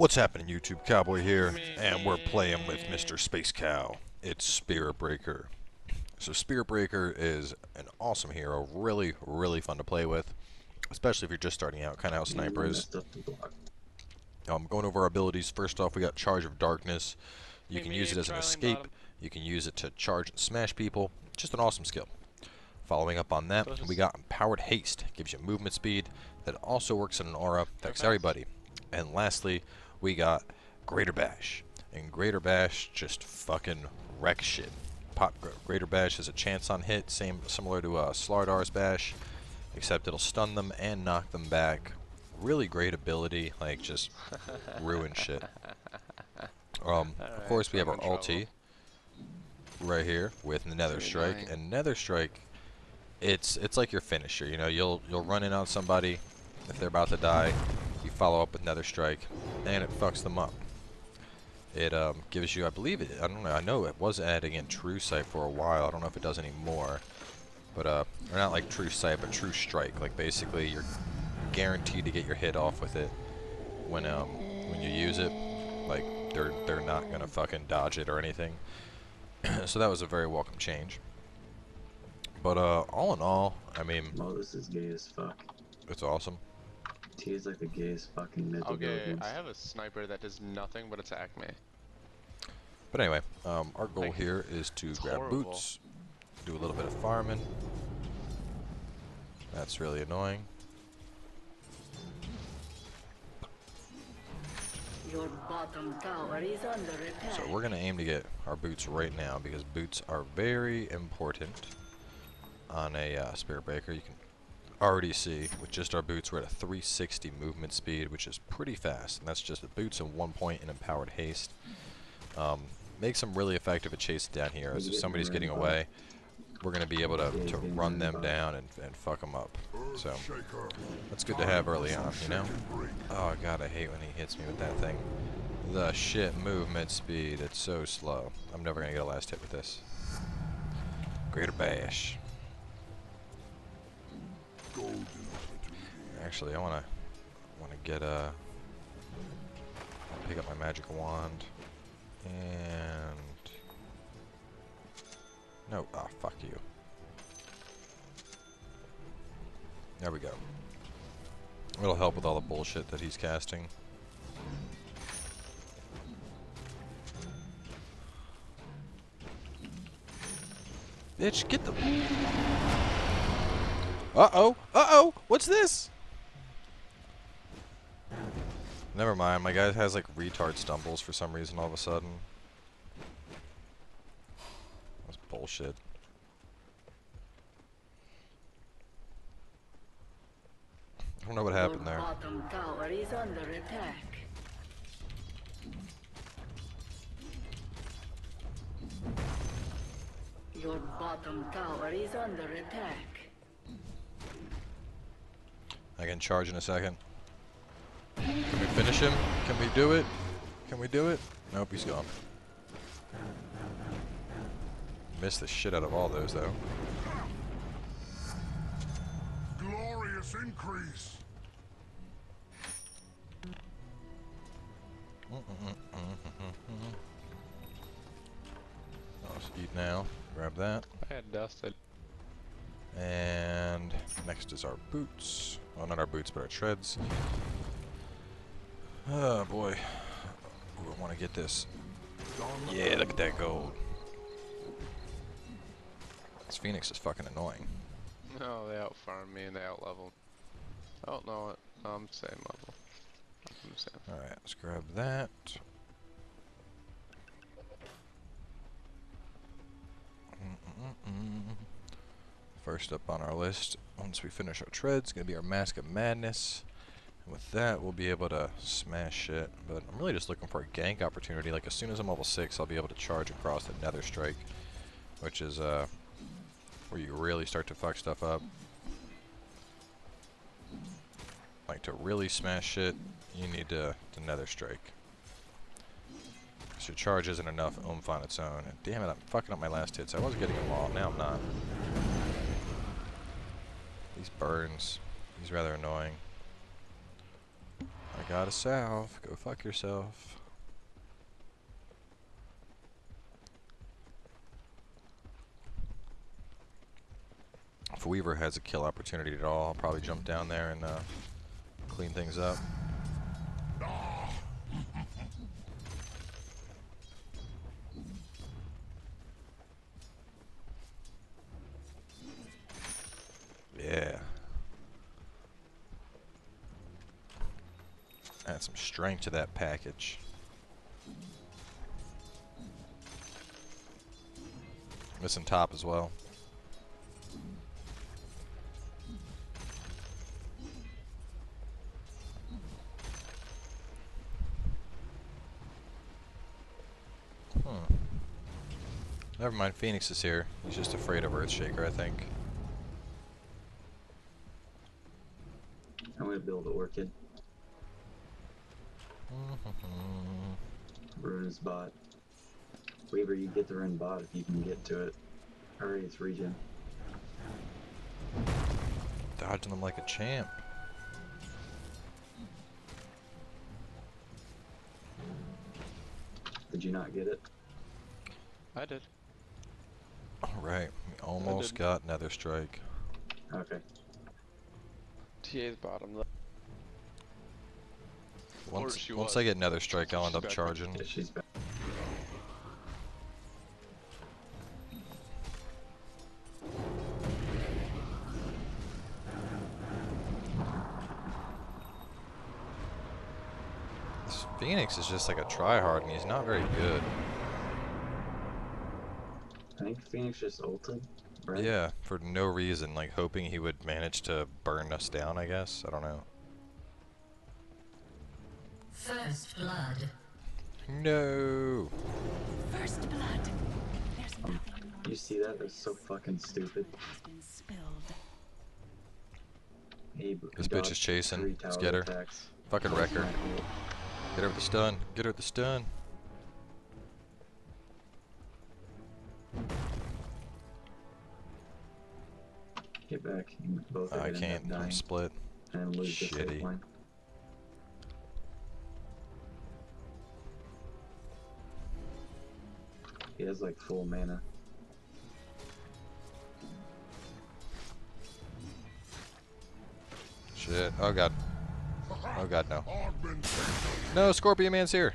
What's happening, YouTube Cowboy here, and we're playing with Mr. Space Cow. It's Spirit Breaker. So Spirit Breaker is an awesome hero, really, really fun to play with, especially if you're just starting out, kind of how Sniper is. Um, going over our abilities, first off we got Charge of Darkness. You can use it as an escape, you can use it to charge and smash people, just an awesome skill. Following up on that, we got Empowered Haste, gives you movement speed, that also works in an aura, affects everybody. And lastly, we got Greater Bash. And Greater Bash just fucking wreck shit. Pop Greater Bash has a chance on hit, same similar to uh, Slardar's Bash, except it'll stun them and knock them back. Really great ability, like just ruin shit. Um, of course, we have our ulti right here with the Nether Strike, and Nether Strike, it's it's like your finisher. You know, you'll you'll run in on somebody if they're about to die, follow up with Nether Strike, and it fucks them up. It um, gives you, I believe it. I don't know. I know it was adding in True Sight for a while. I don't know if it does anymore, but uh, or not like True Sight, but True Strike. Like basically, you're guaranteed to get your hit off with it when um when you use it. Like they're they're not gonna fucking dodge it or anything. so that was a very welcome change. But uh, all in all, I mean, Oh, this is gay as fuck. it's awesome. T is like the gayest fucking mythic Okay. I have a sniper that does nothing but attack me. But anyway, um, our goal Like, here is to grab horrible. boots, do a little bit of farming. That's really annoying. Your bottom tower is under attack. So we're gonna aim to get our boots right now because boots are very important on a uh, Spirit Breaker. You can already see with just our boots we're at a 360 movement speed, which is pretty fast. And that's just the boots and one point in empowered haste. Um, makes them really effective at chasing down heroes. If somebody's getting away, we're gonna be able to, to run them down and, and fuck them up. So that's good to have early on, you know. Oh god, I hate when he hits me with that thing. The shit movement speed, it's so slow. I'm never gonna get a last hit with this. Greater bash. Actually, I wanna wanna get a pick up my magic wand and no, ah, fuck you. There we go. It'll help with all the bullshit that he's casting. Bitch, get the. Uh oh! Uh oh! What's this? Never mind, my guy has like retard stumbles for some reason all of a sudden. That's bullshit. I don't know what happened there. Your bottom tower is under attack. I can charge in a second. Can we finish him? Can we do it? Can we do it? Nope, he's gone. Missed the shit out of all those though. Glorious increase. I'll just eat now. Grab that. I had dusted. And next is our boots. Oh, not our boots, but our treads. Oh boy. Ooh, I want to get this. Yeah, look at that gold. This Phoenix is fucking annoying. No, they outfarm me and they outleveled. Oh, no, I'm same level. I'm the same. Alright, let's grab that. First up on our list, once we finish our treads, gonna be our Mask of Madness. And with that, we'll be able to smash shit. But I'm really just looking for a gank opportunity. Like, as soon as I'm level 6, I'll be able to charge across the Nether Strike, which is, uh, where you really start to fuck stuff up. Like, to really smash shit, you need to, to Nether Strike. 'Cause your charge isn't enough oomph on its own. And damn it, I'm fucking up my last hits. I was getting them all, now I'm not. These burns, he's rather annoying. I got a south. Go fuck yourself. If Weaver has a kill opportunity at all, I'll probably jump down there and uh, clean things up. Yeah. Add some strength to that package. Missing top as well. Hmm. Never mind, Phoenix is here. He's just afraid of Earthshaker, I think. I'm gonna build Orchid. Ruin his bot. Weaver, you get the run bot if you can get to it. Hurry, it's regen. Dodging them like a champ. Did you not get it? I did. Alright, we almost got Nether Strike. Okay. TA's bottom left. Once, once. I get Nether Strike, I'll end up charging. Yeah, she's back. This Phoenix is just like a tryhard, and he's not very good. I think Phoenix just ulted, right? Yeah, for no reason, like hoping he would manage to burn us down, I guess. I don't know. First blood. No! First blood. There's oh, nothing more You see that? That's so fucking stupid. has been spilled. He b- This bitch is chasing. Let's get her. attacks. Fucking wreck her. Get her with the stun. Get her with the stun. Get back. Both are I can't. I'm split. and lose the Shitty. He has like full mana. Shit. Oh god. Oh god, no. No, Scorpion Man's here.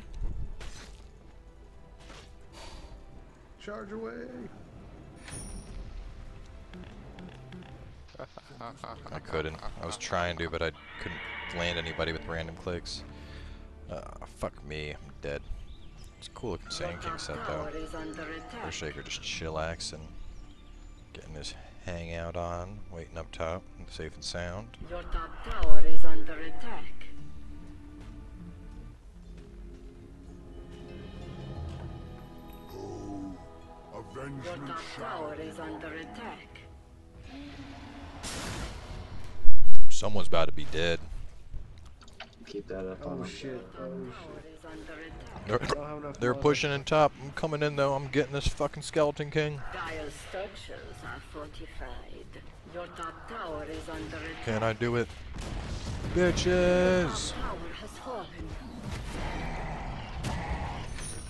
Charge away. I couldn't. I was trying to, but I couldn't land anybody with random clicks. Uh, fuck me. I'm dead. It's a cool looking Your Sand King set though. tower is under attack. Earthshaker just chillaxing. Getting his hangout on. Waiting up top. Safe and sound. Your top tower is under attack. Oh, Your top tower is under attack. Someone's about to be dead. Keep that up Oh him. shit, oh shit. is under attack. They're, don't have enough they're pushing in top. I'm coming in though. I'm getting this fucking Skeleton King. Dire structures are fortified. Your top tower is under attack. Can I do it? Bitches! Top tower has fallen.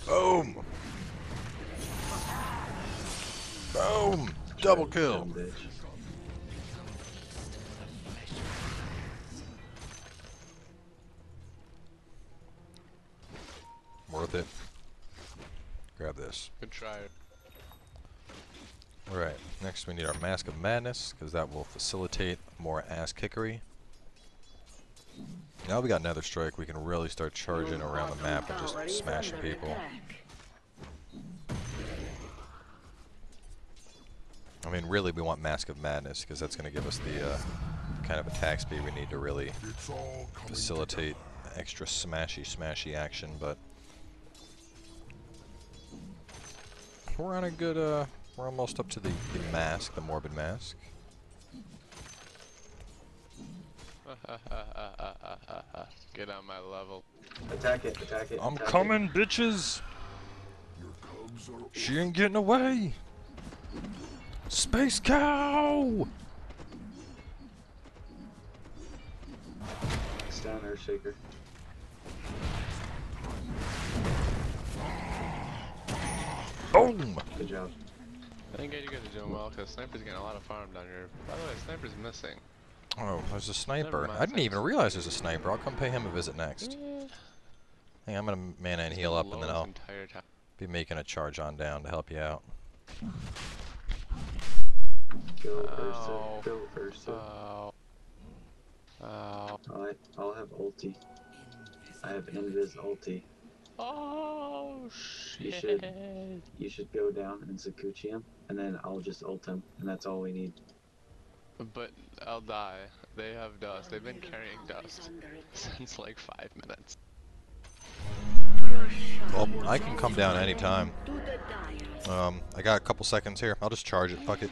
Boom! Boom! Double kill. Worth it. Grab this. Good try. Alright, next we need our Mask of Madness, because that will facilitate more ass kickery. Now we got Nether Strike, we can really start charging around the map and just smashing people. I mean, really, we want Mask of Madness, because that's going to give us the uh, kind of attack speed we need to really It's all coming facilitate extra smashy, smashy action, but we're on a good, uh, we're almost up to the, the mask, the Morbid Mask. Get on my level. Attack it, attack it. I'm attack coming, bitches! Your cubs are She ain't getting away! Space Cow! It. there, Earthshaker. Boom! Good job. I think you guys are doing well because Sniper's getting a lot of farm down here. By the way, Sniper's missing. Oh, there's a sniper. mind, I didn't even realize there's a sniper. I'll come pay him a visit next. Mm. Hey, I'm gonna mana and heal up, and then I'll his entire time. be making a charge on down to help you out. Go Ow. Ursa. Go Ursa. Oh. Oh. I, I'll have ulti. I have invis ulti. Oh You should- You should go down and Sakuchi him, and then I'll just ult him, and that's all we need. But I'll die. They have dust. They've been carrying dust since like five minutes. Well, I can come down anytime. To. Um, I got a couple seconds here. I'll just charge it. Fuck it.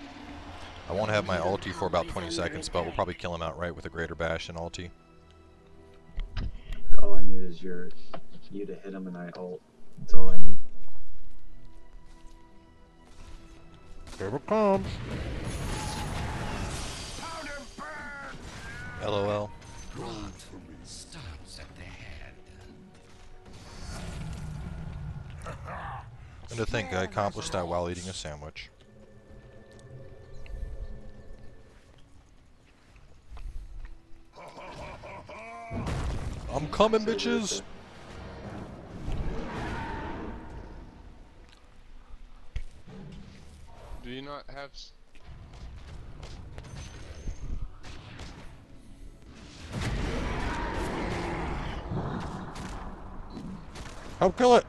I won't have my ulti for about 20 seconds, but we'll probably kill him outright with a greater bash and ulti. All I need is your you to hit him, and I ult. That's all I need. Here it comes. LOL. Starts at the head. And to think I accomplished that while eating a sandwich. I'm coming, bitches! Have? Help kill it!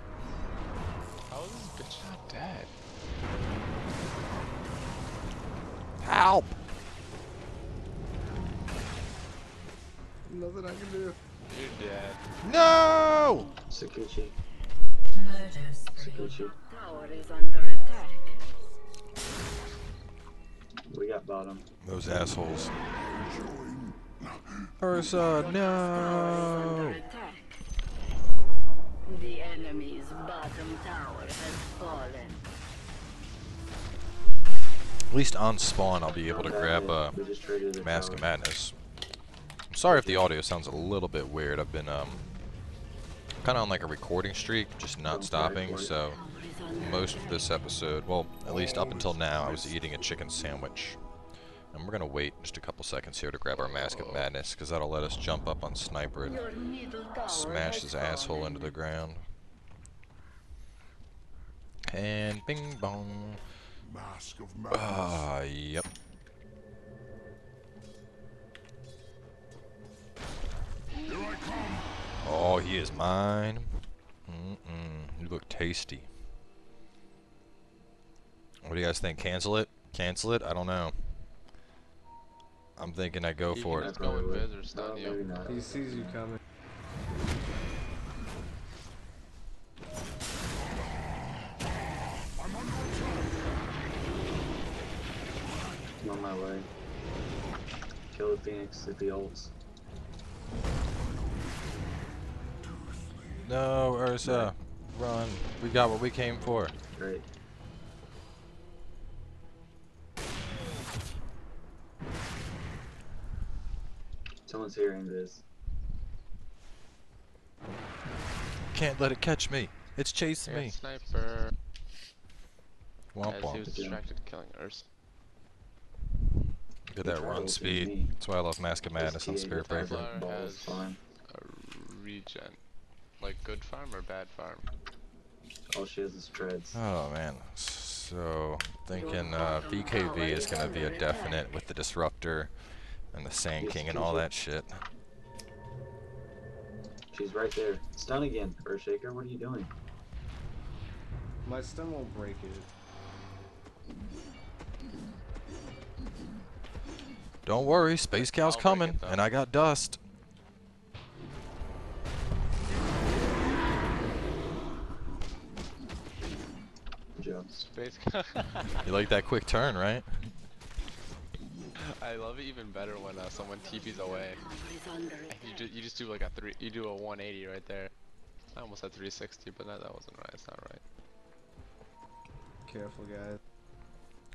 Those assholes. Ursa, Tower is under no! The enemy's bottom tower has fallen. At least on spawn I'll be able to grab hit. uh, We just traded the Mask of. Madness. I'm sorry if the audio sounds a little bit weird. I've been um kind of on like a recording streak, just not stopping. right, right. So Tower is under most of this episode, well, at least up until now, I was eating a chicken sandwich. And we're gonna wait just a couple seconds here to grab our Mask of Madness, because that'll let us jump up on Sniper and Your middle tower smash his asshole fallen. into the ground. And bing bong. Mask of madness. Ah, yep. Here I come. Oh, he is mine. Mm-mm. You look tasty. What do you guys think? Cancel it? Cancel it? I don't know. I'm thinking I go You for it. go Probably in or stun No, you. He sees you coming. I'm on my way. Kill the Phoenix if he ults. No, Ursa. Run. We got what we came for. Great. Someone's hearing this. Can't let it catch me. It's chasing me. sniper. Womp As he was distracted killing Ursa. Look at that run speed. That's why I love Mask of Madness on TA Spirit five Breaker. Breaker. ball has- is fine. A regen. Like good farm or bad farm? All she has is treads. Oh man. So thinking uh, BKB is gonna be a definite with the disruptor and the Sand King and all that shit. She's right there. Stun again, Earthshaker. What are you doing? My stun won't break it. Don't worry, Space Cow's I'll coming, and I got dust. Good job. Space. You like that quick turn, right? I love it even better when uh, someone TP's away. Tower is under And attack. you, ju- you just do like a three, you do a 180 right there. I almost had 360, but that, that wasn't right. It's not right. Careful, guys.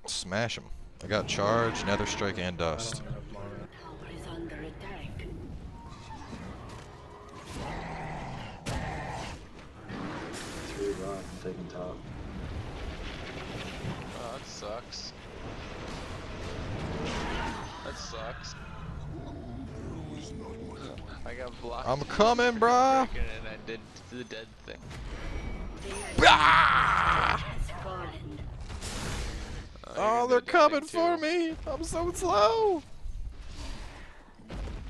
Smash him. I got charge, Nether Strike, and dust. have enough mana. Tower is under attack. Three rod. Taking top. sucks. That sucks. I got blocked. I'm coming, bruh. And I did the dead thing. Ah! Uh, Oh, they're coming for me. I'm so slow.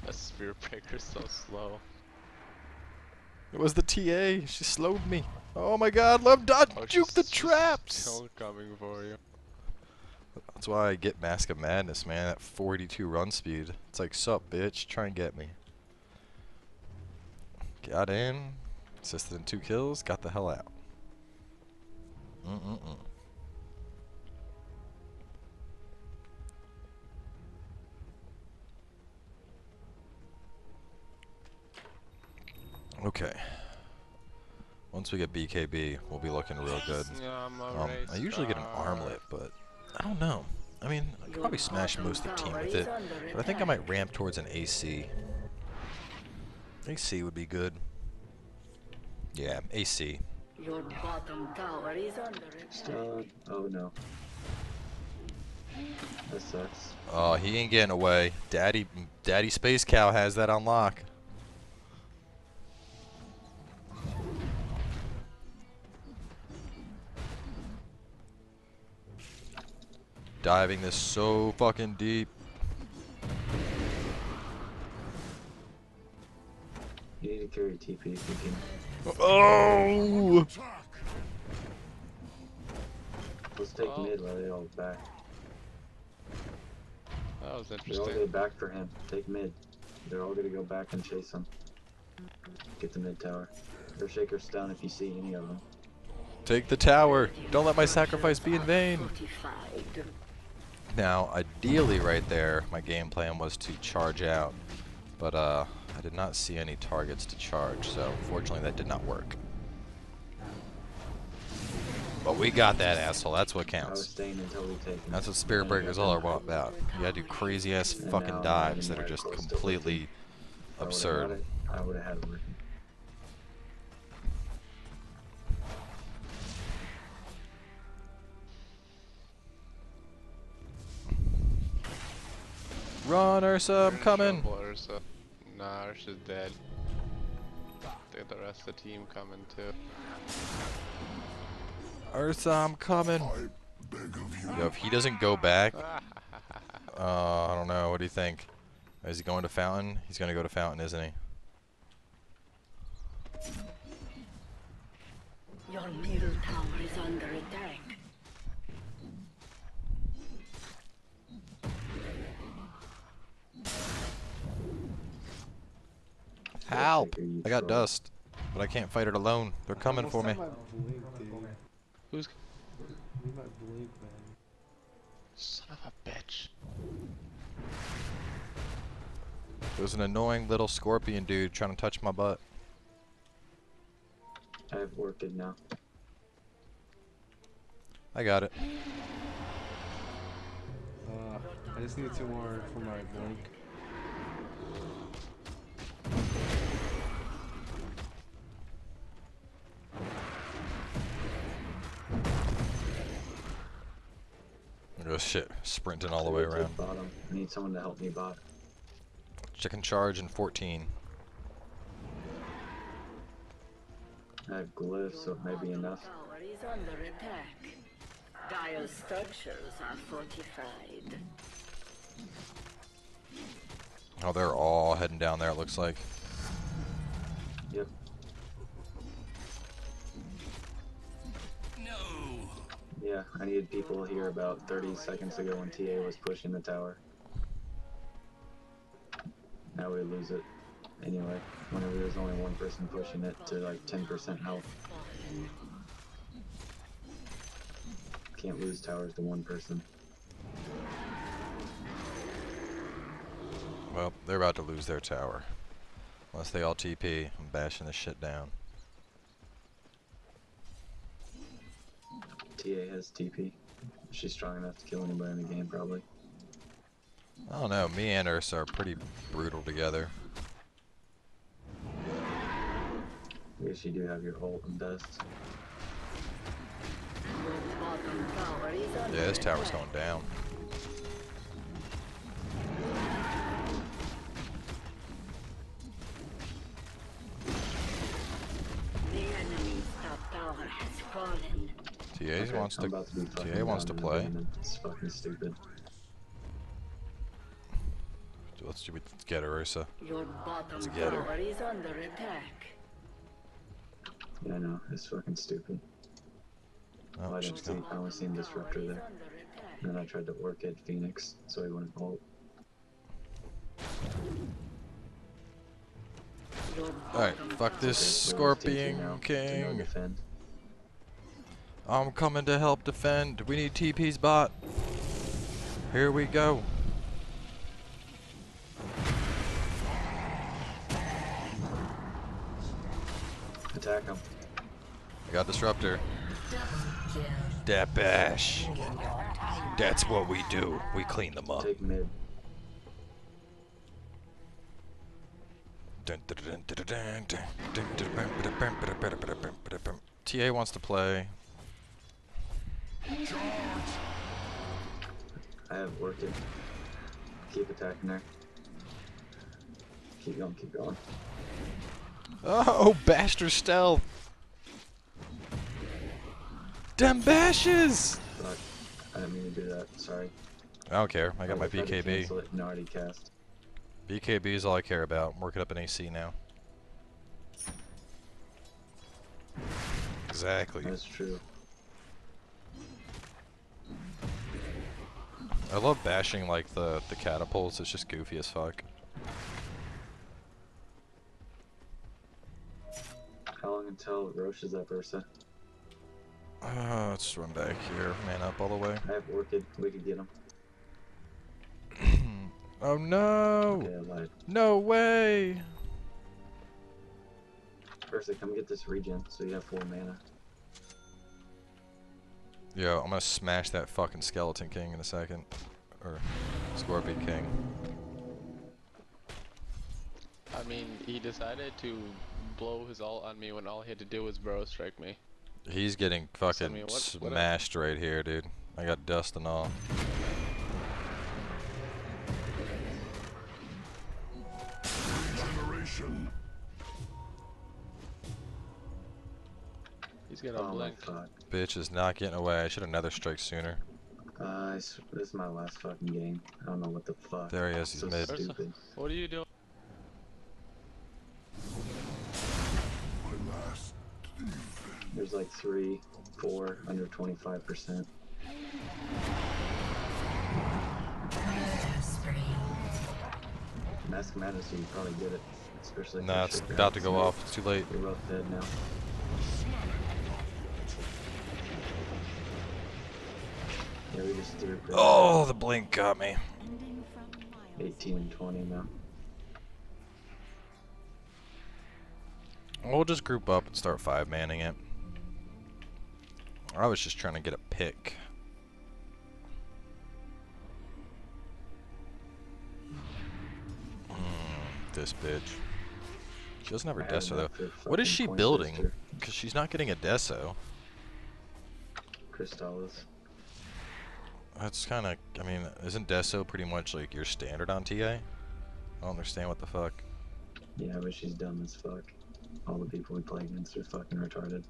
That Spirit Breaker's so slow. It was the TA. She slowed me. Oh my god, love dodge Oh, juke the traps. Still coming for you. That's why I get Mask of Madness, man. At 42 run speed. It's like, sup, bitch. Try and get me. Got in. Assisted in two kills. Got the hell out. Mm-mm-mm. Okay. Once we get BKB, we'll be looking real good. Yeah, I'm a Um, I usually get an armlet, but I don't know. I mean, I could probably smash most of the team with it, but I think I might ramp towards an AC. AC would be good. Yeah, AC. Your bottom tower is under attack. Stop. Oh no. That sucks. Oh, he ain't getting away. Daddy, Daddy Space Cow has that on lock. Diving this so fucking deep. You need to carry TP if you can. Oh! Attack! Let's take Oh. mid while they all back. That was interesting. They all interesting. go back for him. Take mid. They're all gonna go back and chase him. Get the mid tower. Earthshaker stun if you see any of them. Take the tower. Don't let my sacrifice be in vain. Now, ideally right there, my game plan was to charge out, but uh, I did not see any targets to charge, so unfortunately that did not work. But we got that asshole, that's what counts. staying until we take him. That's what Spirit Breakers all are about. You gotta do crazy ass fucking dives that are just completely If I would've absurd. I would have had it working. Run, Ursa, I'm coming! Trouble, Ursa. Nah, Ursa's dead. I think the rest of the team coming too. Ursa, I'm coming! I beg of you. Yo, if he doesn't go back, uh, I don't know, what do you think? Is he going to Fountain? He's gonna go to Fountain, isn't he? Your middle tower is under attack. Help! I got dust, but I can't fight it alone. They're coming for me. Almost had my blink, dude. Who's Need my blink, man. son of a bitch? There's an annoying little scorpion dude trying to touch my butt. I have Orchid now. I got it. Uh, I just need two more for my blink. Shit, sprinting all the way around. Bottom. I need someone to help me bot. Chicken charge in 14. I have glyphs, so it may be enough. Tower is under attack. Dire structures are fortified. Oh, they're all heading down there, it looks like. Yep. Yeah, I needed people here about 30 seconds ago when TA was pushing the tower. Now we lose it. Anyway, whenever there's only one person pushing it to like 10% health. Can't lose towers to one person. Well, they're about to lose their tower. Unless they all TP, I'm bashing this shit down. TA has TP. She's strong enough to kill anybody in the game, probably. I don't know, me and Ursa are pretty brutal together. I guess you do have your ult and dust. Your bottom tower is under Yeah, this tower's going down. Wants to. to TA wants to play. It's fucking stupid. Let's do let's get her, Ursa. Your bottom get her. is under attack. Yeah, I know. It's fucking stupid. Oh, I she's didn't see. I only seen disruptor there. And then I tried to Orchid Phoenix, so he wouldn't ult. Alright, fuck this Okay, we're just TP Scorpion now. Do King. I'm coming to help defend. We need TP's bot. Here we go. Attack him. I got Disruptor. That. That's what we do. We clean them up. Take mid. TA wants to play. I have Orchid. Keep attacking there. Keep going, keep going. Oh, bastard stealth. Damn bashes. Fuck. I didn't mean to do that. Sorry. I don't care. I got my about to BKB. cancel it and already cast. BKB is all I care about. I'm working up an AC now. Exactly. That's true. I love bashing like the the catapults. It's just goofy as fuck. How long until Rosh is up, Ursa? Uh, let's run back here. Man up all the way. I have Orchid. We could get him. Oh no! Okay, No way! Ursa, come get this regen so you have full mana. Yo, I'm gonna smash that fucking skeleton king in a second. Or scorpion king. I mean, he decided to blow his ult on me when all he had to do was bro strike me. He's getting fucking mean, what- what smashed right here, dude. I got dust and all. He's got a Oh my blink. Bitch is not getting away. I should have nether strike sooner. Uh, this this is my last fucking game. I don't know what the fuck. There he is, he's so mid. stupid. What are you doing? My last. There's like three, four, under 25%. Mask Madness, you probably get it. Especially if Nah, it's about to go off. It's too late. You're both dead now. Yeah, we just threw Chris Oh, the blink got me. Ending 18 and 20 now. We'll just group up and start five manning it. I was just trying to get a pick. Mm, this bitch. She doesn't have her deso though. What is she building? Because she's not getting a deso. Crystalys. That's kind of. I mean, isn't deso pretty much like your standard on TA? I don't understand what the fuck. Yeah, but she's dumb as fuck. All the people we play against are fucking retarded.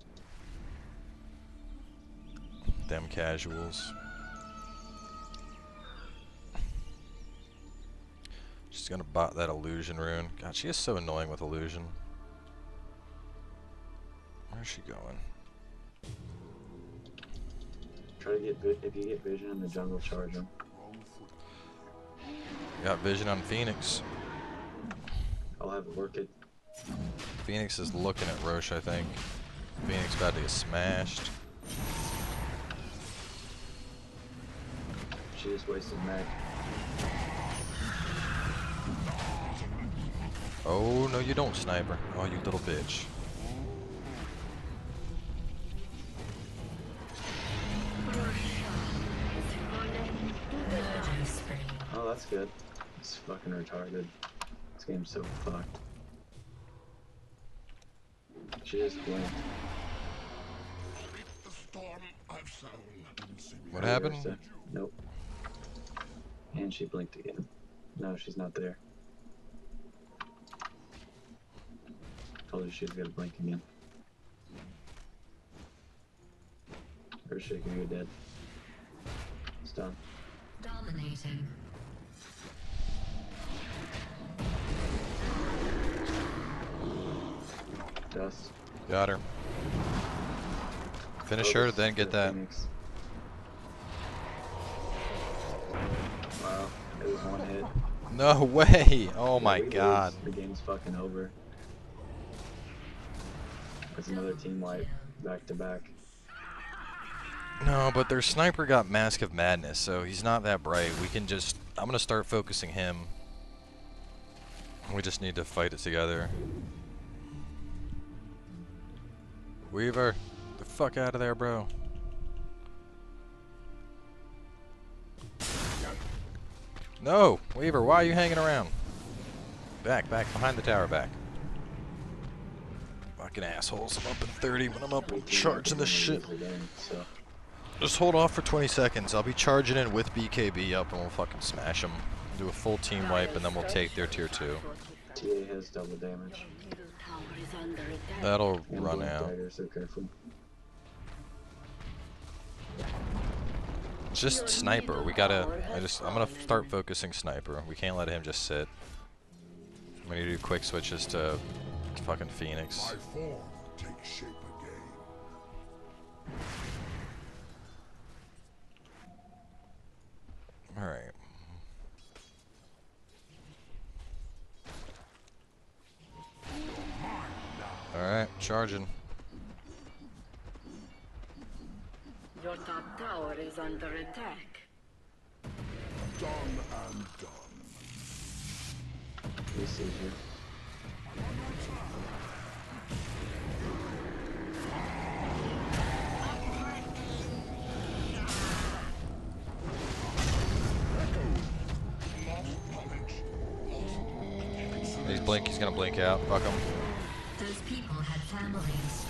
Them casuals. She's gonna bot that illusion rune. God, she is so annoying with illusion. Where's she going? Try to get if you get vision in the jungle, charge him. Got vision on Phoenix. I'll have it work it. Phoenix is looking at Rosh, I think. Phoenix about to get smashed. She just wasted mech. Oh, no you don't, Sniper. Oh, you little bitch. It's fucking retarded. This game's so fucked. She just blinked. The storm I've What happened? Nope. And she blinked again. No, she's not there. Told you she was gonna blink again. Earthshaker, you're dead. Stun. Dominating. Dust. Got her. Finish oh, her, then get for that. Phoenix. Wow, it was one hit. No way! Oh my we lose. god. The game's fucking over. It's another team wipe, back to back. No, but their sniper got Mask of Madness, so he's not that bright. We can just... I'm gonna start focusing him. We just need to fight it together. Weaver, the fuck out of there, bro. No! Weaver, why are you hanging around? Back, back, behind the tower, back. Fucking assholes, I'm up in 30 when I'm up team charging shit. the so Just hold off for 20 seconds. I'll be charging in with BKB up and we'll fucking smash them. Do a full team wipe and then we'll take their tier 2. TA has double damage. Middle tower is under attack. That'll And run out. so just sniper. We gotta. I just. I'm gonna start focusing sniper. We can't let him just sit. We need to do quick switches to fucking Phoenix. Charging. Your top tower is under attack. Done and done. We see you. He's blink. He's gonna blink out. Fuck him. Those people had families.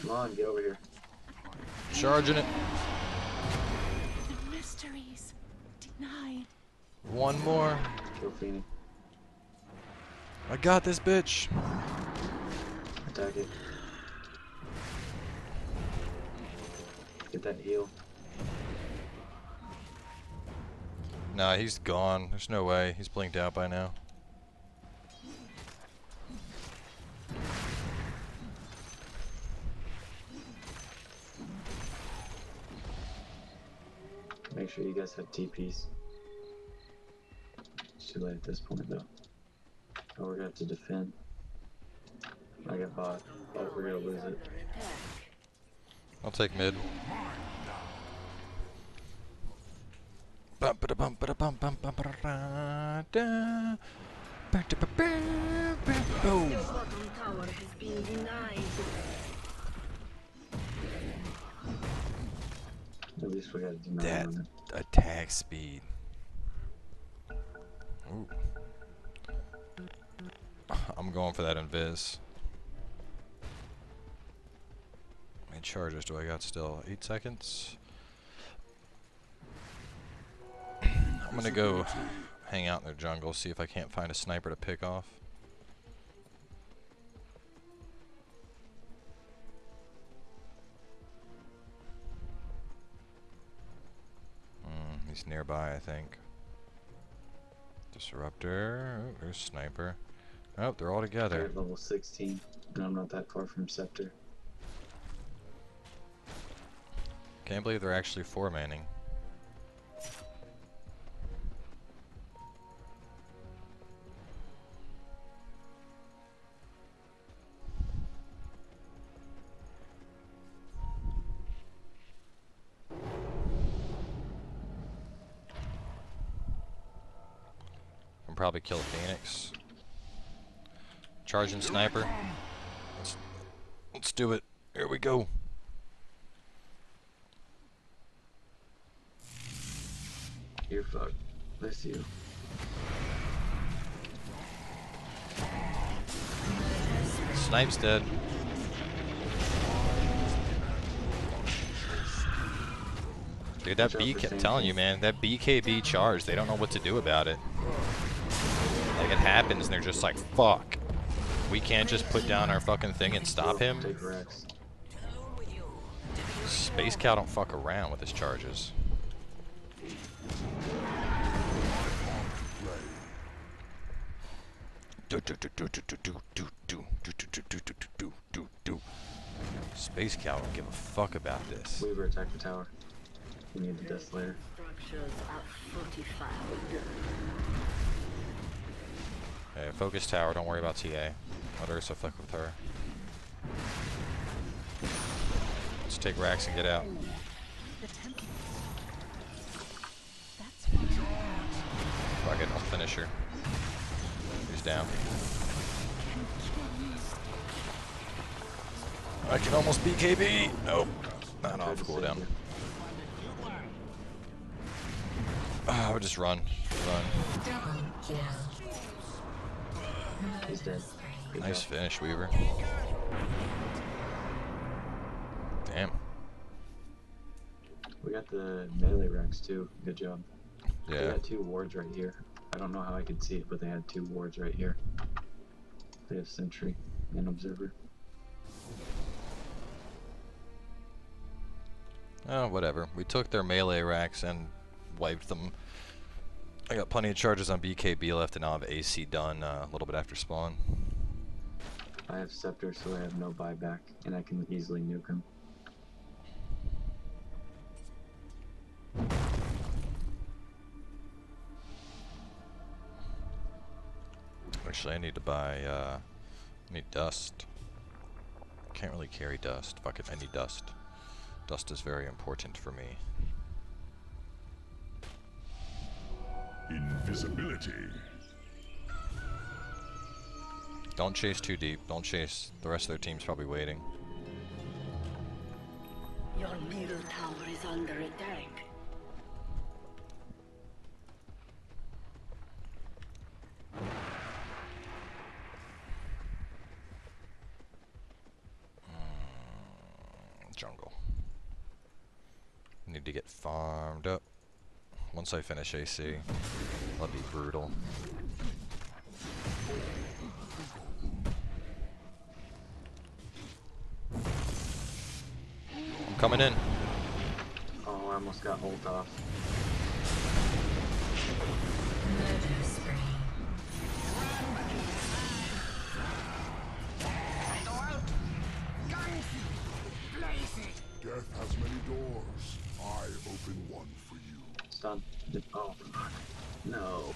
Come on, get over here. Charging it. The mysteries. Denied. One more. Kill Phoenix. I got this bitch. Attack it. Get that heal. Nah, he's gone. There's no way. He's blinked out by now. Make sure you guys have TPs. It's too late at this point though. Oh, we're gonna have to defend. I got bot. Oh, we're gonna lose it. I'll take mid. Boom. Your bottom tower has been denied. At least we got on it. Attack speed. Ooh. I'm going for that invis. How many charges do I got still? Eight seconds? I'm gonna go hang out in the jungle, see if I can't find a sniper to pick off. He's nearby, I think. Disruptor. Oh, there's sniper. Oh, they're all They're together. at level 16, and I'm not that far from Scepter. Can't believe they're actually four manning. Kill a Phoenix. Charging sniper. Let's, let's do it. Here we go. You're fucked. Bless you. Snipe's dead. Dude, that Watch out B, kept telling you, man, that BKB charge, they don't know what to do about it. Like it happens and they're just like, fuck. We can't just put down our fucking thing and stop him. Space Cow don't fuck around with his charges. Space Cow don't give a fuck about this. Weaver attack the tower. We need this later. Structures are fortified. Hey, focus tower, don't worry about TA. Let Ursa fuck with her. Let's take Rax and get out. Fuck it, I'll finish her. He's down. I can almost BKB! Nope. Not off cooldown. Ah, we'll just run. Run. He's dead. Good Nice job. finish, Weaver. Damn. We got the melee racks too. Good job. They Yeah. got two wards right here. I don't know how I could see it, but they had two wards right here. They have sentry and observer. Oh, whatever. We took their melee racks and wiped them. I got plenty of charges on BKB left, and I'll have AC done uh, a little bit after spawn. I have scepter, so I have no buyback, and I can easily nuke him. Actually, I need to buy, uh, I need dust. Can't really carry dust. Fuck it, I need dust. Dust is very important for me. Invisibility. Don't chase too deep. Don't chase. The rest of their team's probably waiting. Your middle tower is under attack. I finish AC, That'd be brutal. I'm coming in. Oh, I almost got ult off. Death has many doors. I open one for you. Stun. Oh. No.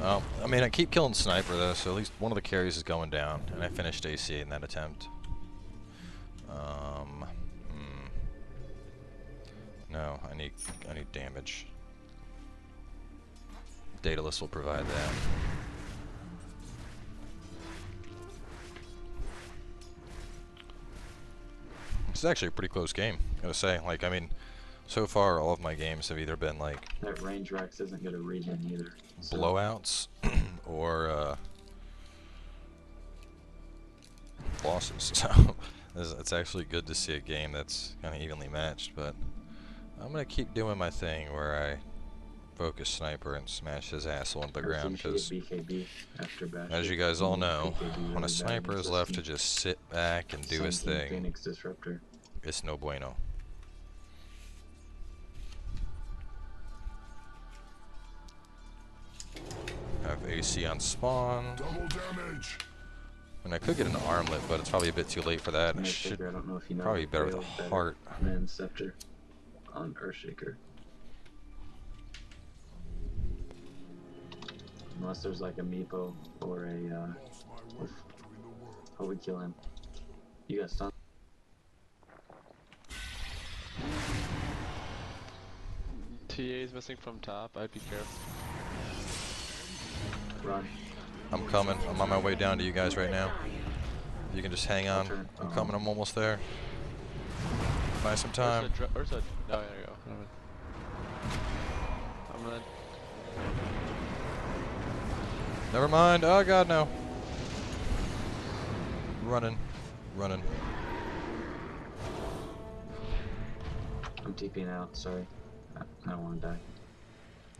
Well, I mean, I keep killing sniper though, so at least one of the carries is going down, and I finished AC in that attempt. Um, hmm. No, I need I need damage. Daedalus will provide that. It's actually a pretty close game, gotta say. Like, I mean, so far all of my games have either been like That range Rex isn't gonna regen either. So blowouts or uh, losses. So it's, actually good to see a game that's kind of evenly matched. But I'm gonna keep doing my thing where I focus sniper and smash his asshole into the ground because. appreciate BKB after Bastion. As you guys all know, BKB when a sniper is left to just sit back and do his thing, it's no bueno. Have AC on spawn, Double damage. and I could get an armlet, but it's probably a bit too late for that. I should I don't know if you know. probably better with a heart. Than Scepter on Earthshaker. Unless there's like a Meepo or a, uh, Lost my way Oof. between oh, we kill him. You got stun. TA is missing from top. I'd be careful. Run. I'm coming. I'm on my way down to you guys right now. You can just hang on. I'm coming. I'm almost there. Buy some Ursa, time. dr- Ursa. Oh, there you go. I'm gonna. Never mind. Oh god, no. Running. Running. I'm TPing out. Sorry. I, I don't want to die.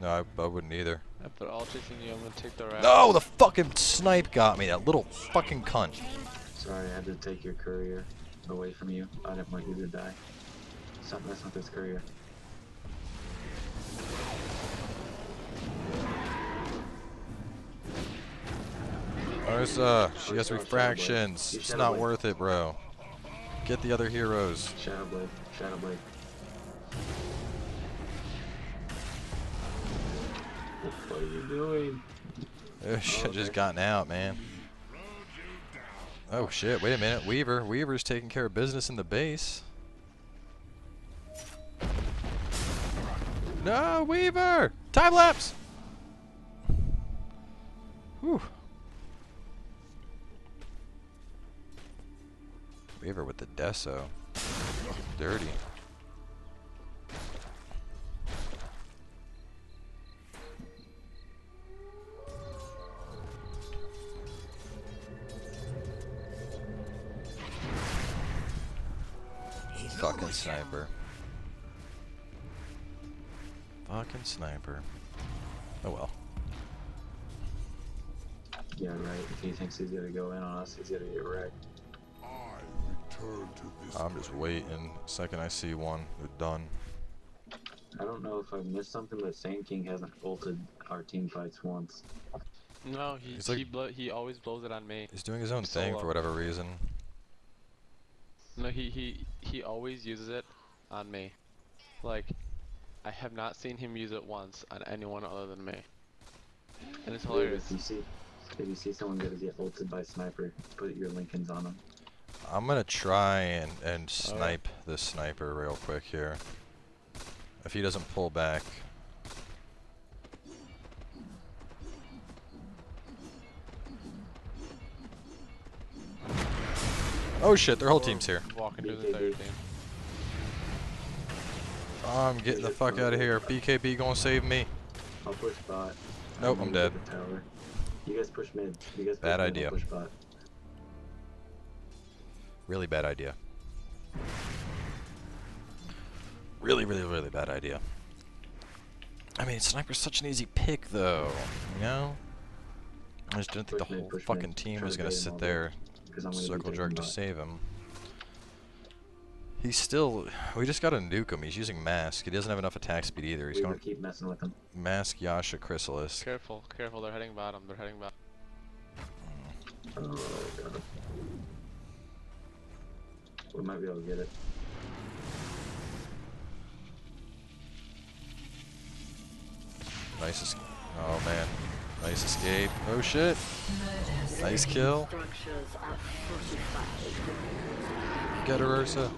No, I, I wouldn't either. If they're all chasing you, I'm gonna take the rest. No, the fucking snipe got me. That little fucking cunt. Sorry, I had to take your courier away from you. I didn't want you to die. Stop messing with this courier. Oh, Ursa, uh, she Oh, has refractions. It's not worth it, bro. Get the other heroes. Shadow Blade. What are you doing? Oh, shit, okay. just gotten out, man. Oh shit, wait a minute. Weaver. Weaver's taking care of business in the base. No, Weaver! Time lapse! Whew. Weaver with the deso. Dirty. Fucking sniper. Fucking sniper. Oh well. Yeah, right. If he thinks he's gonna go in on us, he's gonna get wrecked. I return to this I'm just waiting. Second I see one, they're done. I don't know if I missed something, but Sand King hasn't ulted our team fights once. No, he He's like- he blow, he always blows it on me. He's doing his own thing for whatever reason. No, he he he always uses it on me. Like, I have not seen him use it once on anyone other than me. And it's Dude, hilarious. If you see, if you see someone gonna get ulted by sniper, put your Linkens on them. I'm gonna try and, and snipe this sniper real quick here. If he doesn't pull back. Oh shit, their whole team's here. Walking through the BKB. third team. I'm getting the fuck out of here. BKB gonna save me. I'll push bot. Nope, gonna I'm get dead. the tower. You guys push mid. You guys push Bad mid, idea. Push bot. Really bad idea. Really, really, really bad idea. I mean, sniper's such an easy pick, though. You know? I just didn't think the Push mid, whole push fucking mid. team Try was gonna sit there. day, there, 'cause I'm gonna circle jerk to save him. He's still. We just gotta nuke him. He's using mask. He doesn't have enough attack speed either. He's Weaver, going to keep messing with him. mask Yasha Crystalys. Careful, careful. They're heading bottom. They're heading bottom. Oh god. We might be able to get it. Nice. Oh man. Nice escape. Oh shit. Nice kill. Structures are fortified. Get her, Ursa.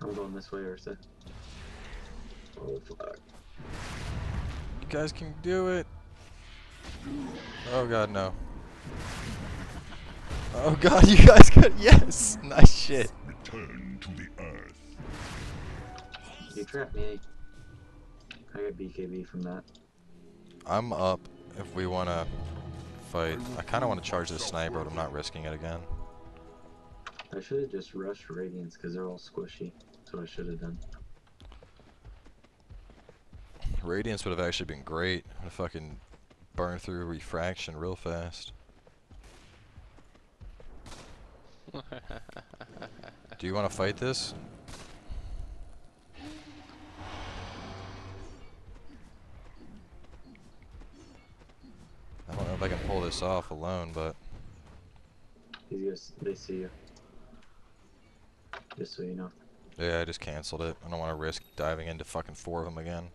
I'm going this way, Ursa. Oh fuck. You guys can do it. Oh god, no. Oh god, you guys could. Yes! Nice shit. return to the earth. You trapped me. I got BKB from that. I'm up if we want to fight. I kind of want to charge this sniper, but I'm not risking it again. I should have just rushed Radiance because they're all squishy. That's what I should have done. Radiance would have actually been great. I would fucking burn through refraction real fast. Do you want to fight this? I don't know if I can pull this off alone, but He's gonna, they see you. Just so you know. yeah, I just canceled it. I don't want to risk diving into fucking four of them again.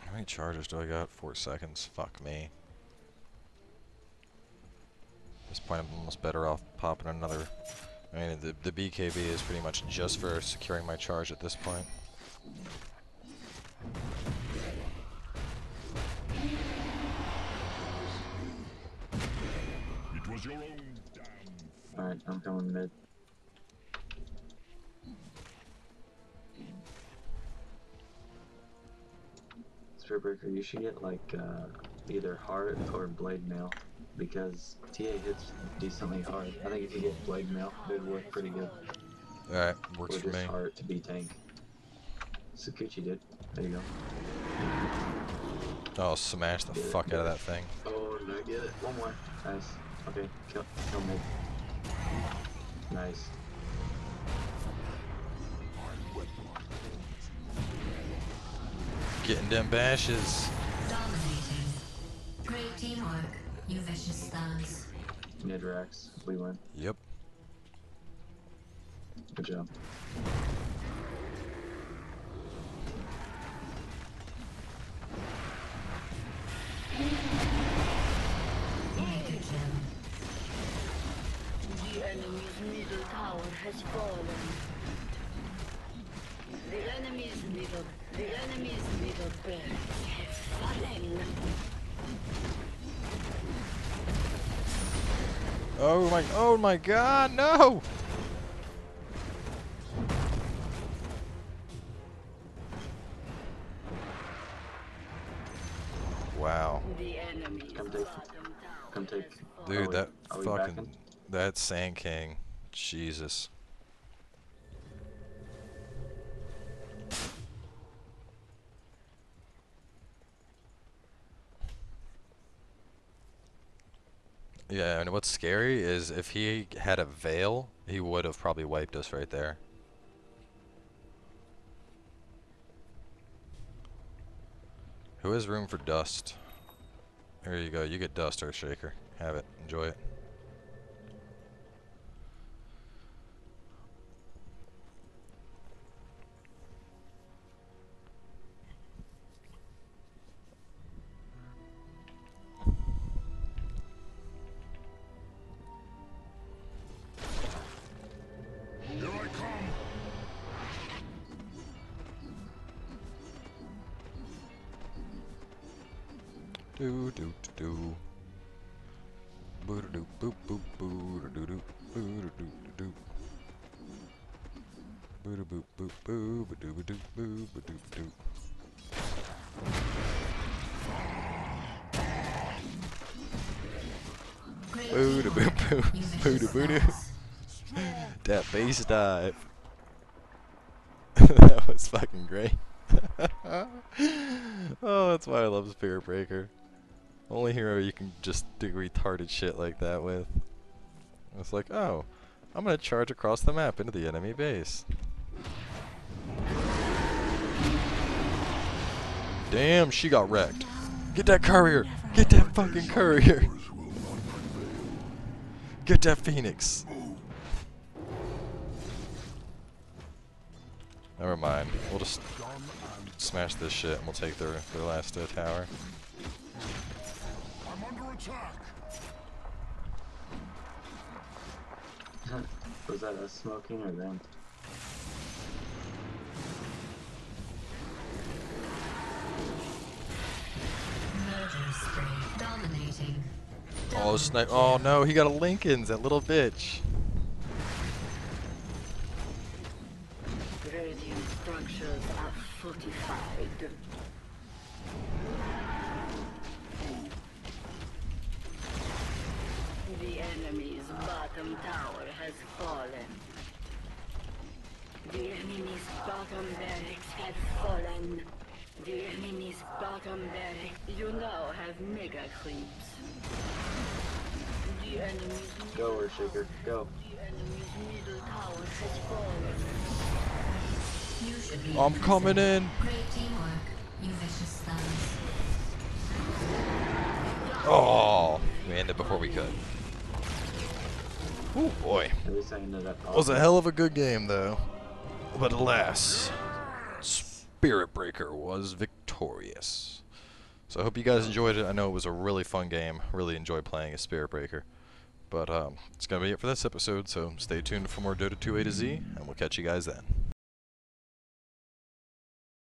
How many charges do I got? Four seconds. Fuck me. At this point, I'm almost better off popping another. I mean, the, the BKB is pretty much just for securing my charge at this point. It was your own damn Alright, I'm coming mid. Spirit Breaker, you should get like uh, either heart or blade mail because TA hits decently hard. I think if you get blade mail, it would work pretty good. Alright, works or for just me. heart to be tank. Sakuchi did. There you go. Oh, smash the fuck out of that thing. Oh, no, get it. One more. Nice. Okay, kill, kill mid. Nice. Getting them bashes. You vicious stars. Mid racks. We win. Yep. Good job. The enemy's middle tower has fallen. The enemy's middle, the enemy's middle barracks have fallen. Oh my, oh my god, no! Wow. Come take- come take- Dude, that fucking, that Sand King, Jesus. Yeah, and what's scary is if he had a veil, he would have probably wiped us right there. Who has room for dust? There you go. You get dust, Earthshaker. Have it. Enjoy it. Do do do do. Boo boop boo doo boo doo doo doo. Boo doo boop boop boo boo ba doo ba doo. Great Boo teamwork, boo boo boo doo boo stars. That base dive. that was fucking great. oh, that's why I love Spirit Breaker. Only hero you can just do retarded shit like that with. It's like, oh, I'm gonna charge across the map into the enemy base. Damn, she got wrecked. Get that courier! Get that fucking courier! Get that phoenix! Never mind. We'll just smash this shit and we'll take their, their last uh, tower. I'm under. Was that us smoking or them? Murder spree. Dominating. Oh, snipe! Oh no, he got a Linken's, that little bitch. Radiant structures are fortified. Bottom tower has fallen. The enemy's bottom barracks have fallen. The enemy's bottom barracks, you now have mega creeps. The enemy's Go, Earthshaker, go. the enemy's middle tower has fallen. You should be I'm coming in. Great teamwork, you vicious stars. Oh, we ended before we could. Oh boy. At least I ended up. Was a hell of a good game though. But alas, Spirit Breaker was victorious. So I hope you guys enjoyed it. I know it was a really fun game. Really enjoyed playing as Spirit Breaker. But um, it's going to be it for this episode, so stay tuned for more Dota 2 A to Z, and we'll catch you guys then.